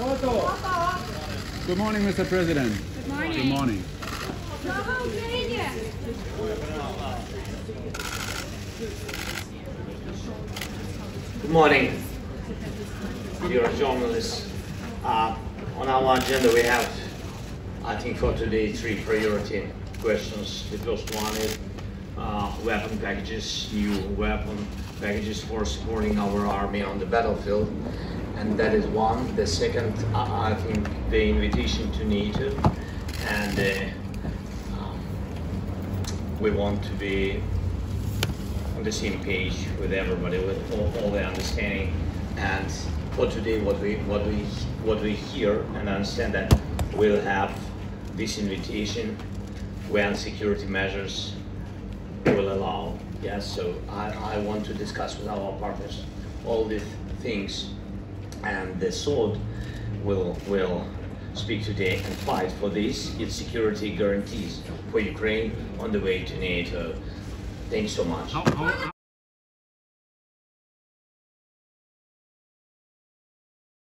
Good morning, Mr. President. Good morning. Good morning. Good morning, dear journalists. Uh, on our agenda, we have, I think, for today, three priority questions. The first one is uh, weapon packages, new weapon packages for supporting our army on the battlefield and that is one. The second, uh, I think, the invitation to NATO, and uh, um, we want to be on the same page with everybody, with all, all the understanding. And for today, what we what we what we hear and understand that we'll have this invitation when security measures will allow. Yes, so I, I want to discuss with our partners all these things, the sword will will speak today and fight for this. Its security guarantees for Ukraine on the way to NATO. Thanks so much.